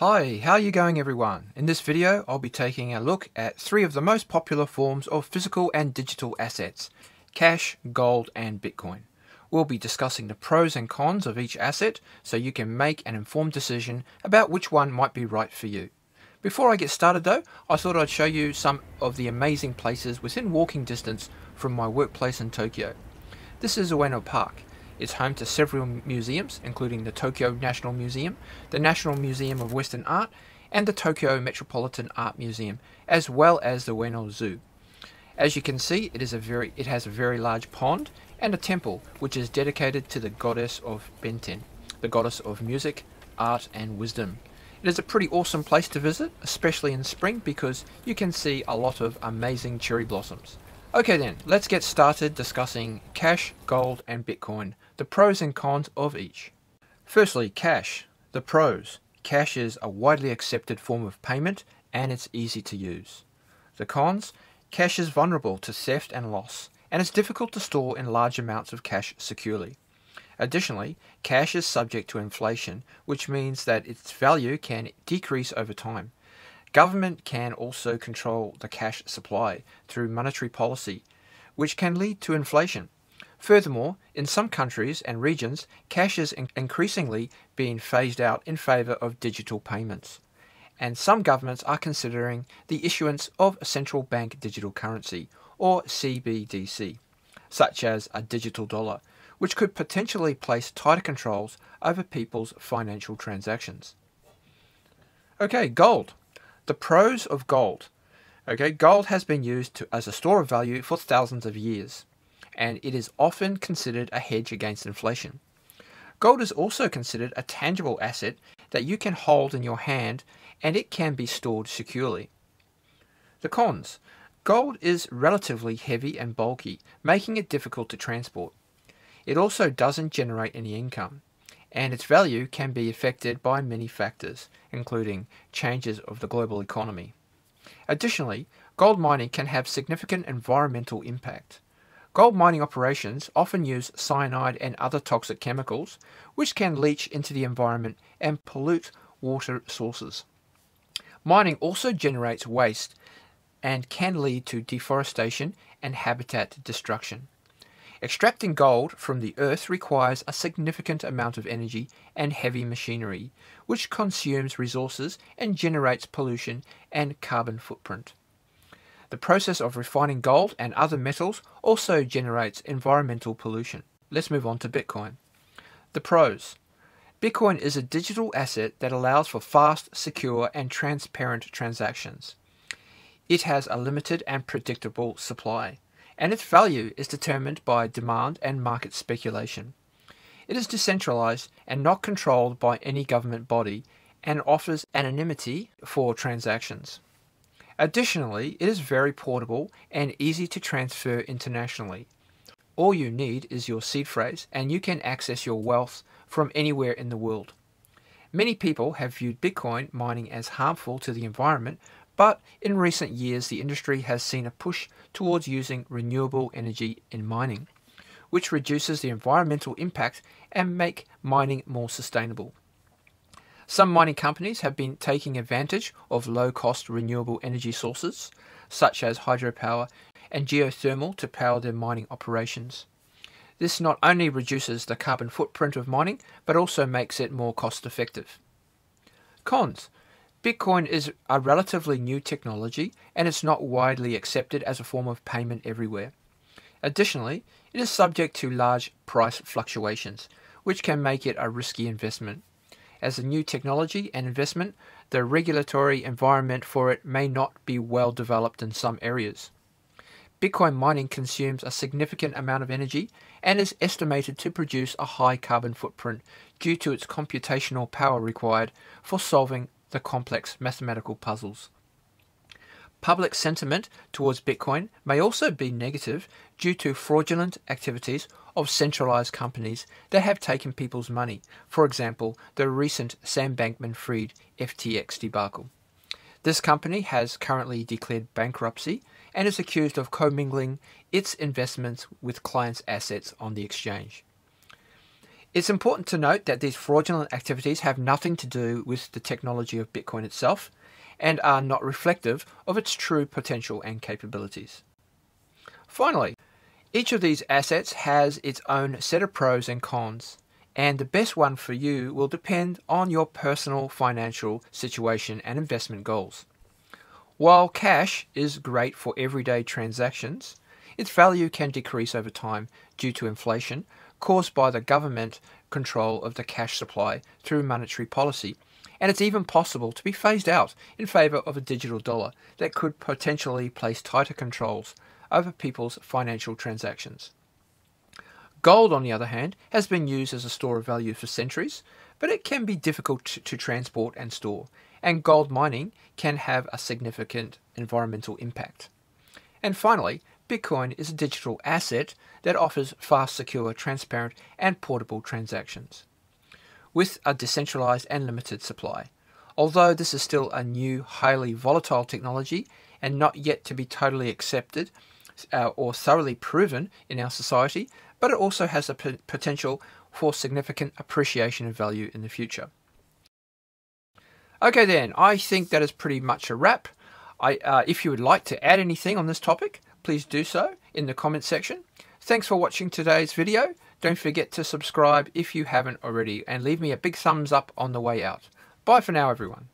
Hi, how are you going everyone? In this video I'll be taking a look at three of the most popular forms of physical and digital assets, cash, gold and Bitcoin. We'll be discussing the pros and cons of each asset so you can make an informed decision about which one might be right for you. Before I get started though, I thought I'd show you some of the amazing places within walking distance from my workplace in Tokyo. This is Ueno Park. It's home to several museums, including the Tokyo National Museum, the National Museum of Western Art, and the Tokyo Metropolitan Art Museum, as well as the Ueno Zoo. As you can see, it is a very it has a very large pond and a temple which is dedicated to the goddess of Benten, the goddess of music, art and wisdom. It is a pretty awesome place to visit, especially in spring because you can see a lot of amazing cherry blossoms. Okay then, let's get started discussing cash, gold and Bitcoin, the pros and cons of each. Firstly, cash. The pros. Cash is a widely accepted form of payment and it's easy to use. The cons. Cash is vulnerable to theft and loss and it's difficult to store in large amounts of cash securely. Additionally, cash is subject to inflation, which means that its value can decrease over time. Government can also control the cash supply through monetary policy, which can lead to inflation. Furthermore, in some countries and regions, cash is increasingly being phased out in favour of digital payments. And some governments are considering the issuance of a central bank digital currency, or CBDC, such as a digital dollar, which could potentially place tighter controls over people's financial transactions. Okay, gold. The pros of gold. Okay, gold has been used to, as a store of value for thousands of years, and it is often considered a hedge against inflation. Gold is also considered a tangible asset that you can hold in your hand and it can be stored securely. The cons. Gold is relatively heavy and bulky, making it difficult to transport. It also doesn't generate any income and its value can be affected by many factors, including changes of the global economy. Additionally, gold mining can have significant environmental impact. Gold mining operations often use cyanide and other toxic chemicals, which can leach into the environment and pollute water sources. Mining also generates waste and can lead to deforestation and habitat destruction. Extracting gold from the earth requires a significant amount of energy and heavy machinery, which consumes resources and generates pollution and carbon footprint. The process of refining gold and other metals also generates environmental pollution. Let's move on to Bitcoin. The pros. Bitcoin is a digital asset that allows for fast, secure, and transparent transactions. It has a limited and predictable supply and its value is determined by demand and market speculation. It is decentralized and not controlled by any government body and offers anonymity for transactions. Additionally, it is very portable and easy to transfer internationally. All you need is your seed phrase and you can access your wealth from anywhere in the world. Many people have viewed Bitcoin mining as harmful to the environment but in recent years, the industry has seen a push towards using renewable energy in mining, which reduces the environmental impact and make mining more sustainable. Some mining companies have been taking advantage of low cost renewable energy sources, such as hydropower and geothermal, to power their mining operations. This not only reduces the carbon footprint of mining, but also makes it more cost effective. Cons Bitcoin is a relatively new technology and it's not widely accepted as a form of payment everywhere. Additionally, it is subject to large price fluctuations, which can make it a risky investment. As a new technology and investment, the regulatory environment for it may not be well developed in some areas. Bitcoin mining consumes a significant amount of energy and is estimated to produce a high carbon footprint due to its computational power required for solving the complex mathematical puzzles. Public sentiment towards Bitcoin may also be negative due to fraudulent activities of centralized companies that have taken people's money, for example, the recent Sam Bankman Fried FTX debacle. This company has currently declared bankruptcy and is accused of commingling its investments with clients' assets on the exchange. It's important to note that these fraudulent activities have nothing to do with the technology of Bitcoin itself and are not reflective of its true potential and capabilities. Finally, each of these assets has its own set of pros and cons, and the best one for you will depend on your personal financial situation and investment goals. While cash is great for everyday transactions, its value can decrease over time due to inflation caused by the government control of the cash supply through monetary policy, and it's even possible to be phased out in favour of a digital dollar that could potentially place tighter controls over people's financial transactions. Gold, on the other hand, has been used as a store of value for centuries, but it can be difficult to, to transport and store, and gold mining can have a significant environmental impact. And finally, Bitcoin is a digital asset that offers fast, secure, transparent, and portable transactions. With a decentralized and limited supply. Although this is still a new, highly volatile technology and not yet to be totally accepted uh, or thoroughly proven in our society, but it also has a p- potential for significant appreciation of value in the future. Okay, then, I think that is pretty much a wrap. I, uh, if you would like to add anything on this topic, please do so in the comment section. Thanks for watching today's video. Don't forget to subscribe if you haven't already and leave me a big thumbs up on the way out. Bye for now, everyone.